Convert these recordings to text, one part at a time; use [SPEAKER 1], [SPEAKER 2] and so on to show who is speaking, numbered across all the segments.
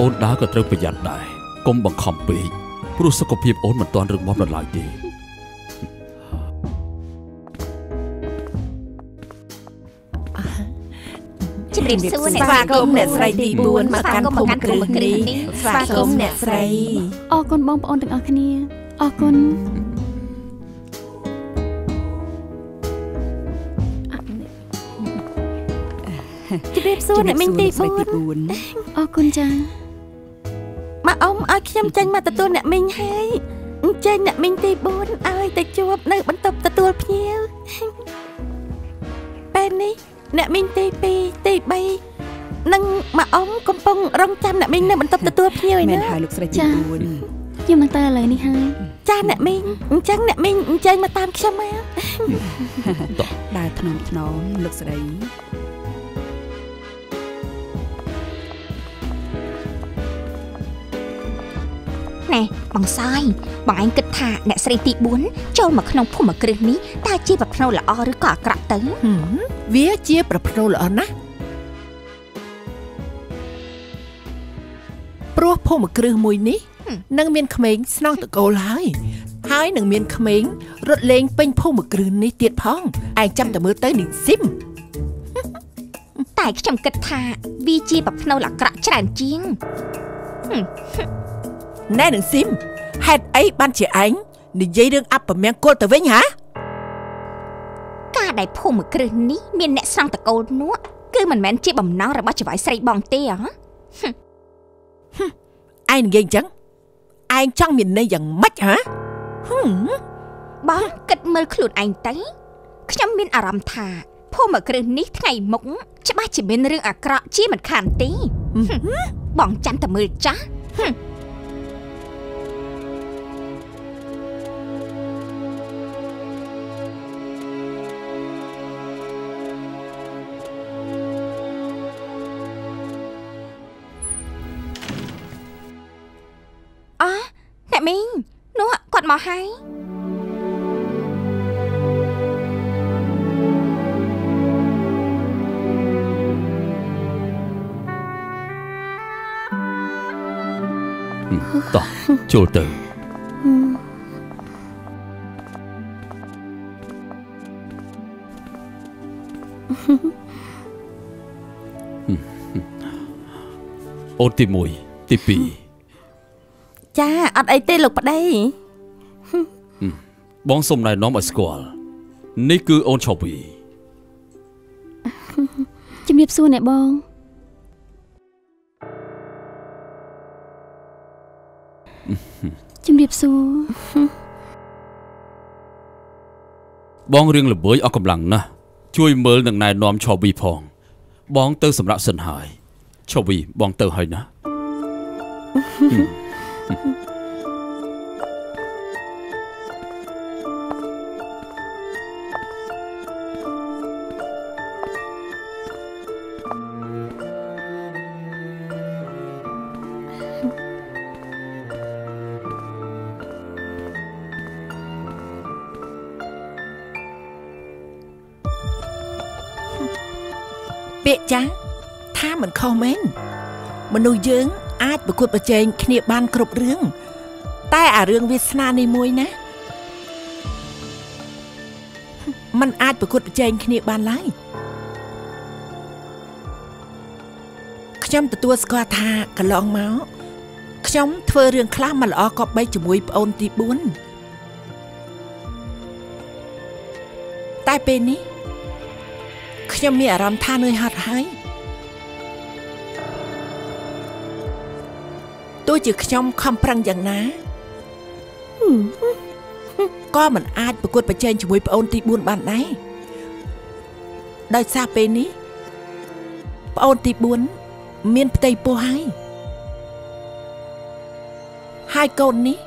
[SPEAKER 1] អូនដើរក៏ត្រូវប្រយ័ត្នដែរកុំបង្ខំពេកព្រោះសុខភាពអូនមិនទាន់រឹងមាំដល់ឡើយទេ
[SPEAKER 2] ជំរាបសួរអ្នក
[SPEAKER 3] ស្វាគមន៍អ្នកស្រីទី4មកកាន់ភូមិគ្រឹះនេះស្វាគមន៍អ្នកស្រី
[SPEAKER 4] អរគុណបងប្អូនទាំងអស់គ្នាអរគុណជម្រាបសួរអ្នកមីងទី
[SPEAKER 3] ស្រីទី
[SPEAKER 4] 4អរគុណចា
[SPEAKER 3] មកអ៊ំ ឲ្យខ្ញុំចេញមកទទួលអ្នកមីងហើយអញ្ជើញអ្នកមីងទី4ឲ្យទៅជួបនៅបន្ទប់ទទួលភ្ញៀវពេលនេះអ្នកមីងទី2ទី3និងមកអ៊ំកំពុងរងចាំអ្នកមីងនៅបន្ទប់ទទួលភ្ញៀវឯ
[SPEAKER 5] មែន
[SPEAKER 3] ណា
[SPEAKER 5] ហើយលោកស្រីទី
[SPEAKER 4] ចា
[SPEAKER 5] 4
[SPEAKER 4] ខ្ញុំនឹងទៅឥឡូវនេះហើយ
[SPEAKER 3] ចាអ្នកមីងអញ្ចឹងអ្នកមីងអញ្ជើញមកតាមខ្ញុំមក
[SPEAKER 5] ដើរថ្នមថ្នមលោកស្រី
[SPEAKER 2] ណែបងសាយបងឯងគិតថាអ្នកស្រីទី4ចូលមកក្នុងភូមិគ្រឹះនេះតើជាប្រផ្នូលល្អឬក៏អាក្រក់ទៅ
[SPEAKER 6] ហឹមវាជាប្រផ្នូលល្អណាស់ព្រោះភូមិគ្រឹះមួយនេះនឹងមានក្មេងស្នងតកូលហើយហើយនឹងមានក្មេងរត់លេងពេញភូមិគ្រឹះនេះទៀតផងឯងចាំតែមើលទៅនេះស៊ីម
[SPEAKER 2] តែខ្ញុំគិតថាវាជាប្រផ្នូលអាក្រក់ច្រើនជាង
[SPEAKER 6] ណែនឹងស៊ីមហេតុអីបានជាឯងនិយាយរឿងអពមង្គលទៅវិញហា
[SPEAKER 2] ការដែលភូមិគ្រឹះនេះមានអ្នកស្រង់តកូលនោះគឺមិនមែនជាបំណងរបស់ចៅហ្វាយស្រីបងទេហ៎
[SPEAKER 6] ឯងនិយាយអញ្ចឹងឯងចង់មានន័យយ៉ាងម៉េចហាហឹម
[SPEAKER 2] បងគិតមើលខ្លួនឯងទៅខ្ញុំមានអារម្មណ៍ថាភូមិគ្រឹះនេះថ្ងៃមុខច្បាស់ជាមានរឿងអាក្រក់ជាមិនខានទេហឹមបងចាំតែមើលចាស់ អ្នកមីងនោះគាត់មកហើយ
[SPEAKER 1] តោះចូលទៅអូនទី1ទី
[SPEAKER 3] ចាអត់អីទេលោកប្តី
[SPEAKER 1] 2បងសុំណែនាំឲ្យស្គាល់នេះគឺអូនឆូវី
[SPEAKER 4] ជំរាបសួរអ្នកបងជំរាបសួរ
[SPEAKER 1] បងរៀងល្វើយអស់កម្លាំងណាស់ជួយមើលនឹងណែនាំឆូវីផង បងទៅសម្រាប់សិនហើយឆូវីបងទៅហើយណា
[SPEAKER 6] ពា ក្យចាស់ថាមិនខុសមែนមនុស្សយើង អាចប្រកួតប្រជែងគ្នាបានគ្រប់រឿងតែអារឿងវាសនានេះមួយណាมันអាចប្រកួតប្រជែងគ្នាបានឡើយខ្ញុំទទួលស្គាល់ថាកន្លងមកខ្ញុំធ្វើរឿងខ្លះមិនល្អក៏បីជាមួយប្អូនទី4តែពេលនេះខ្ញុំមានអារម្មណ៍ថានឿយហត់ហើយ ទោះជាខ្ញុំខំប្រឹងយ៉ាងណាក៏មិនអាចប្រកួតប្រជែងជាមួយប្អូនទី4បានដែរដោយសារពេលនេះប្អូនទី4មានផ្ទៃពោះហើយហើយកូននេះ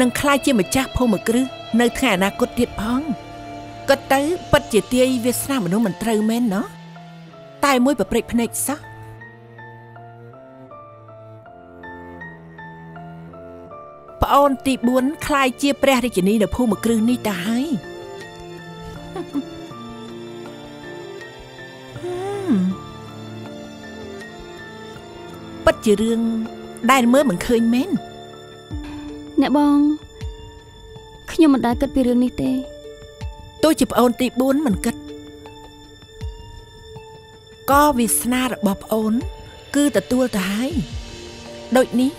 [SPEAKER 6] នឹងក្លាយជាម្ចាស់ភូមិគ្រឹះនៅថ្ងៃអនាគតទៀតផងគិតទៅពិតជាទាយវាសនាមនុស្សមិនត្រូវមែនណោះតែមួយប្រព្រឹត្តភ្នែកសោះ ប្អូនទី4คล้ายជាព្រះរាជិនីនៅភូមិគ្រឹះនេះតាហើយ ហឹមពិត ជារឿងដែលមើលមិនឃើញមែន
[SPEAKER 4] អ្នកបងខ្ញុំមិនដែលគិតពីរឿងនេះទេ
[SPEAKER 6] ទោះជាប្អូនទី4មិនគិតក៏វាសនារបស់ប្អូន គឺទទួលទៅហើយដូចនេះ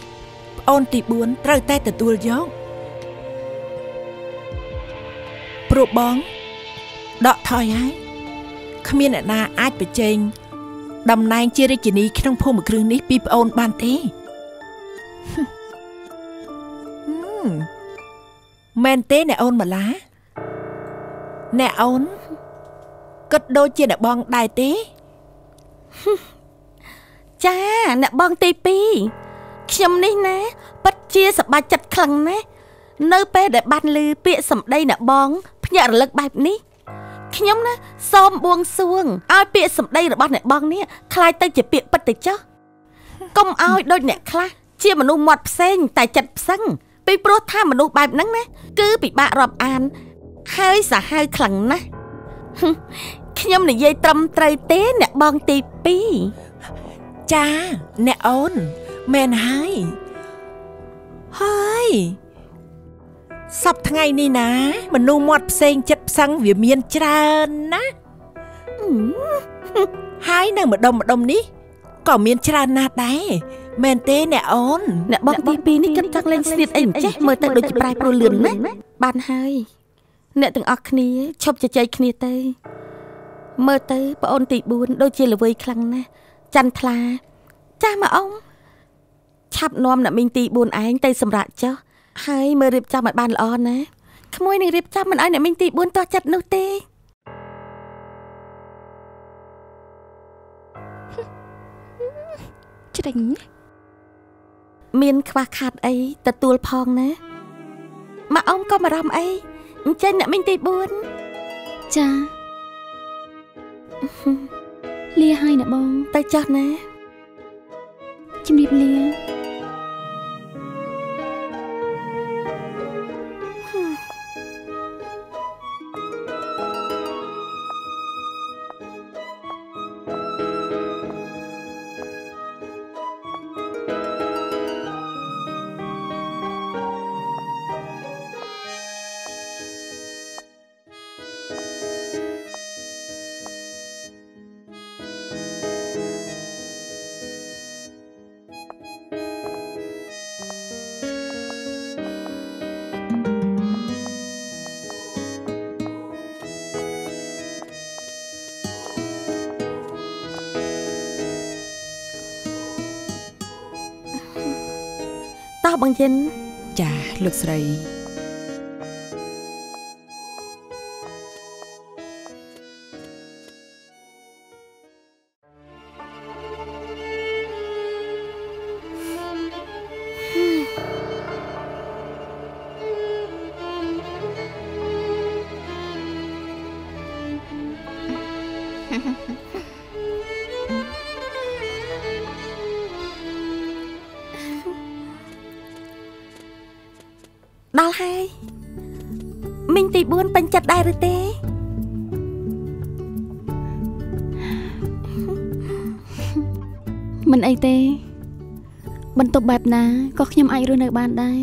[SPEAKER 6] ប្អូនទី4ត្រូវតែទទួលយកព្រោះបងដកថយហើយគ្មានអ្នកណាអាចប្រជែងតំណែងជារាជិនីក្នុងភូមិគ្រឹះនេះពីប្អូនបានទេហឹមមែនទេអ្នកអូនម៉ាឡាអ្នកអូនគិតដូចជាអ្នកបងដែរទេ
[SPEAKER 3] ចាអ្នកបងទី2 ខ្ញុំនេះណាពិតជាសប្បាយចិត្តខ្លាំងណាស់នៅពេលដែលបានឮពាក្យសម្ដីអ្នកបងភ្ញាក់រលឹកបែបនេះខ្ញុំណាសូមបួងសួងឲ្យពាក្យសម្ដីរបស់អ្នកបងនេះคล้ายទៅជាពាក្យពិតទៅចុះកុំឲ្យដូចអ្នកខ្លះជាមនុស្សមាត់ផ្សេងតែចិត្តផ្សឹងពីព្រោះថាមនុស្សបែបហ្នឹងណាគឺពិបាករាប់អាន ហើយសាហាវខ្លាំងណាស់ហឹមខ្ញុំនិយាយត្រឹមត្រូវទេអ្នកបងទី2
[SPEAKER 6] ចាអ្នកអូន មែនហើយហើយសប្ថ្ងៃនេះណា មនុស្សមាត់ផ្សេងចិត្តផ្សឹងវាមានច្រើនណាស់ហើយនៅម្ដុំម្ដុំនេះក៏មានច្រើនណាស់ដែរមែនទេអ្នកអូន
[SPEAKER 3] អ្នកបងទី2នេះគិតចង់លេងស្នៀតអីអញ្ចេះមើលទៅដូចជាប្រែប្រួលលឿនណាស់បានហើយអ្នកទាំងអស់គ្នាឈប់ជជែកគ្នាទៅ មើលទៅប្អូនទី4ដូចជាល្វីខ្លាំងណាស់ចន្ទថ្លា ចាស់មកអ៊ំ ឆាប់នាំអ្នកមីងទី4ឯងទៅសម្រាប់ចុះហើយមើលរៀបចំឲ្យបានល្អណាក្មួយនឹងរៀបចំមិនឲ្យអ្នកមីងទី4ទាស់ចិត្តនោះទេ
[SPEAKER 2] ជ្រិញ
[SPEAKER 3] មានខ្វះខាតអីទទួលផងណាមកអ៊ំក៏បារម្ភអីអញ្ចឹងអ្នកមីងទី4
[SPEAKER 4] ចាលាហើយអ្នកបង
[SPEAKER 3] ទៅចុះណា
[SPEAKER 4] ជំរាបលា
[SPEAKER 3] តោះបងយិន
[SPEAKER 5] ចាលោកស្រី
[SPEAKER 3] មីងទី4ពេញចិត្តដែរឬទេ
[SPEAKER 4] មិនអីទេ បន្ទប់បែបណាក៏ខ្ញុំអាចរស់នៅបានដែរ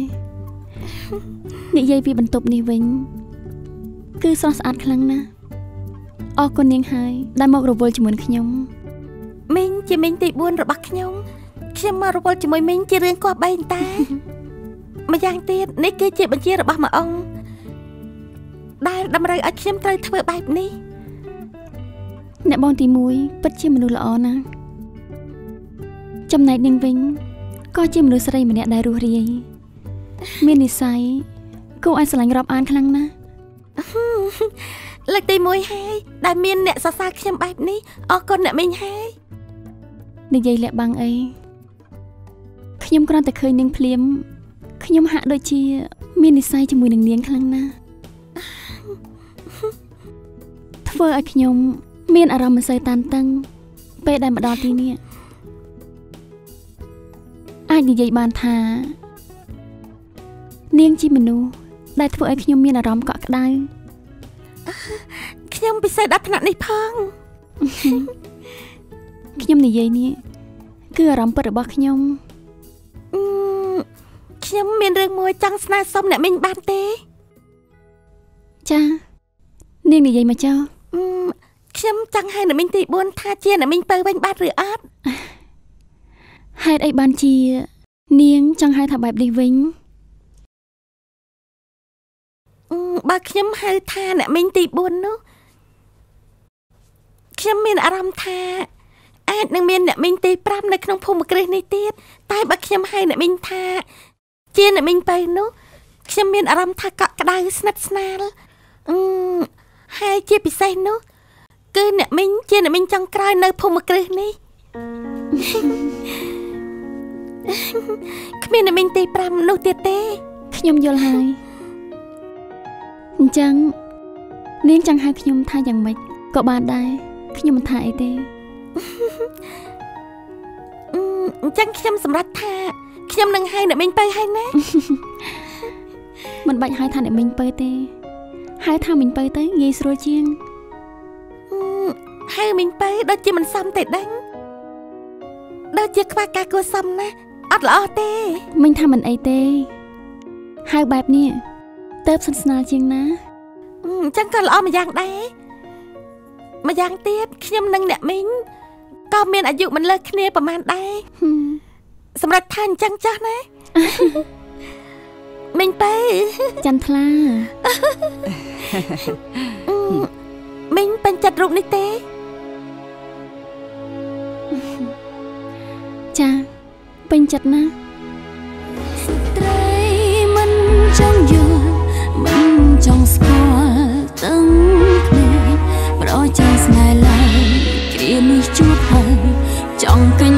[SPEAKER 4] និយាយពីបន្ទប់នេះវិញ គឺស្រស់ស្អាតខ្លាំងណាស់អរគុណនាងហើយដែលមករវល់ជាមួយខ្ញុំ
[SPEAKER 3] មីងជាមីងទី4របស់ខ្ញុំខ្ញុំមករវល់ជាមួយមីងជារឿងគប្បីតាម្យ៉ាងទៀតនេះគឺជាបញ្ជារបស់ម៉ាអ៊ំ ដែលតម្រូវឲ្យខ្ញុំត្រូវធ្វើបែបនេះ
[SPEAKER 4] អ្នកបងទី1ពិតជាមនុស្សល្អណាស់ចំណែកនាងវិញក៏ជាមនុស្សស្រីម្នាក់ដែលរស់រាយមាននិស្ស័យគួរឲ្យស្រឡាញ់រាប់អានខ្លាំងណាស់
[SPEAKER 3] លើកទី1ហើយដែលមានអ្នកសរសើរខ្ញុំបែបនេះអរគុណអ្នកមីងហើយ
[SPEAKER 4] និយាយលាក់បាំងអីខ្ញុំគ្រាន់តែឃើញនាងភ្លាមខ្ញុំហាក់ដូចជា មាននិស្ស័យជាមួយនឹងនាងខ្លាំងណាស់ ធ្វើឲ្យខ្ញុំមានអារម្មណ៍មិនសូវតានតឹង ពេលដែលមកដល់ទីនេះអាចនិយាយបានថា នាងជាមនុស្សដែលធ្វើឲ្យខ្ញុំមានអារម្មណ៍កក់ក្ដៅ
[SPEAKER 3] ខ្ញុំពិសេសដល់ថ្នាក់នេះផង
[SPEAKER 4] ខ្ញុំនិយាយនេះគឺអារម្មណ៍ពិតរបស់ខ្ញុំ
[SPEAKER 3] អឺខ្ញុំមានរឿងមួយចង់ស្នើសុំអ្នកមីងបានទេ
[SPEAKER 4] ចា នាងនិយាយមកចោល
[SPEAKER 3] អឺ ខ្ញុំចង់ឲ្យអ្នកមីងទី4ថាជាអ្នកមីងពៅវិញបានឬអត់
[SPEAKER 4] ហេតុអីបានជា នាងចង់ហៅថាបែបនេះវិញ
[SPEAKER 3] អឺបើខ្ញុំហៅថាអ្នកមីងទី4នោះខ្ញុំមានអារម្មណ៍ថាអាចនឹងមានអ្នកមីងទី5នៅក្នុងភូមិគ្រឹះនេះទៀតតែបើខ្ញុំហៅអ្នកមីងថា ជាអ្នកមីងពៅនោះខ្ញុំមានអារម្មណ៍ថាកក់ក្ដៅស្និទ្ធស្នាលអឺ ហើយជាពិសេសនោះ គឺអ្នកមីងជាអ្នកមីងចុងក្រោយនៅភូមិគ្រឹះនេះគ្មានអ្នកមីងទី5នោះទៀតទេ
[SPEAKER 4] ខ្ញុំយល់ហើយអញ្ចឹងនាងចង់ហៅខ្ញុំថាយ៉ាងម៉េចក៏បានដែរខ្ញុំមិនថាអីទេ
[SPEAKER 3] អឺអញ្ចឹងខ្ញុំសម្រេចថាខ្ញុំនឹងហៅអ្នកមីងពៅហើយណា
[SPEAKER 4] មិនបាច់ហៅថាអ្នកមីងពៅទេ ហៅថាមីងពៅទៅងាយស្រួលជាង
[SPEAKER 3] អឺហៅមីងពៅដូចជាមិនសមទេដឹងដូចជាខ្វះការគួរសមណាស់អត់ល្អទេ
[SPEAKER 4] មិញថាមិនអីទេហៅបែបនេះទៅស្និទ្ធស្នាលជាងណា
[SPEAKER 3] អឺអញ្ចឹងក៏ល្អម្យ៉ាងដែរម្យ៉ាងទៀតខ្ញុំនិងអ្នកមីងក៏មានអាយុមិនលើសគ្នាប្រហែលដែរ
[SPEAKER 4] ហឹម
[SPEAKER 3] សម្រាប់ថាអញ្ចឹងចាស់ណា មីងពៅ
[SPEAKER 4] ចន្ទថ្លា
[SPEAKER 3] អឺមីងពេញចិត្តរូបនេះទេ
[SPEAKER 4] ចាពេញចិត្តណាស់
[SPEAKER 7] ត្រីមិនចង់យល់មិនចង់ស្គាល់ទាំងគ្នាប្រចង់ស្នេហ៍ឡើយគ្រានេះជួបហើយចង់កេញ